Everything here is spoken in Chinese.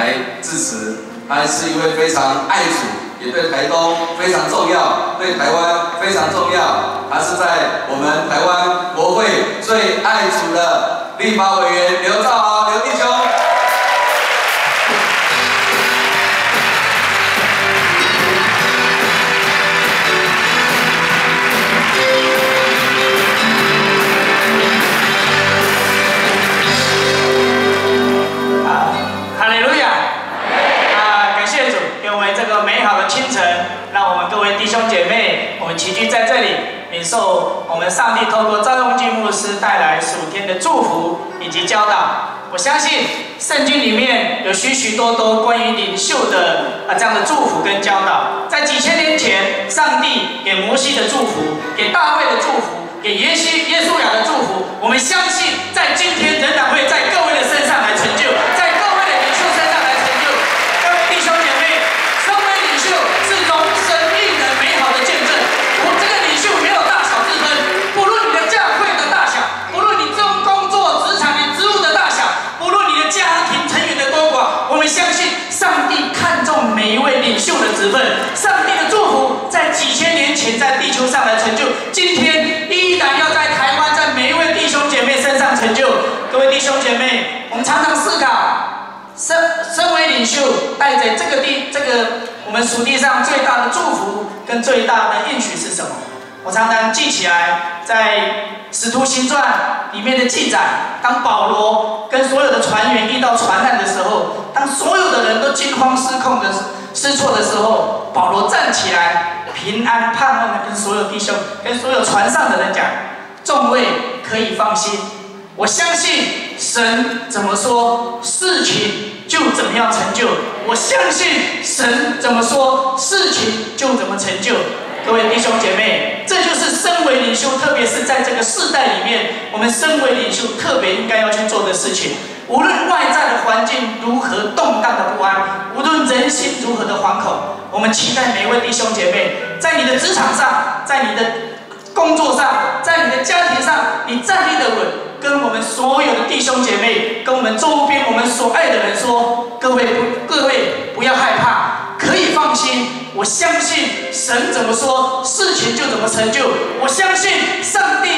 来致辞。他是一位非常爱主，也对台东非常重要，对台湾非常重要。他是在我们台湾国会最爱主的立法委员美好的清晨，让我们各位弟兄姐妹，我们齐聚在这里，领受我们上帝透过赵永进牧师带来属天的祝福以及教导。我相信圣经里面有许许多多关于领袖的啊这样的祝福跟教导。在几千年前，上帝给摩西的祝福，给大卫的祝福，给耶西耶稣亚的祝福，我们相信前在地球上来成就，今天依然要在台湾，在每一位弟兄姐妹身上成就。各位弟兄姐妹，我们常常思考，身身为领袖，带着这个地，这个我们属地上最大的祝福跟最大的应许是什么？我常常记起来，在《使徒行传》里面的记载，当保罗跟所有的船员遇到船难的时候，当所有的人都惊慌失控的时，失措的时候，保罗站起来，平安盼望的跟所有弟兄、跟所有船上的人讲：众位可以放心，我相信神怎么说，事情就怎么样成就；我相信神怎么说，事情就怎么成就。各位弟兄姐妹，这就是身为领袖，特别是在这个世代里面，我们身为领袖特别应该要去做的事情。无论外在的环境如何动荡的不安，无论人心如何的惶恐，我们期待每位弟兄姐妹，在你的职场上，在你的工作上，在你的家庭上，你站立的稳，跟我们所有的弟兄姐妹，跟我们周边我们所爱的人说：各位不，各位不要害怕，可以放心。我相信神怎么说，事情就怎么成就。我相信上帝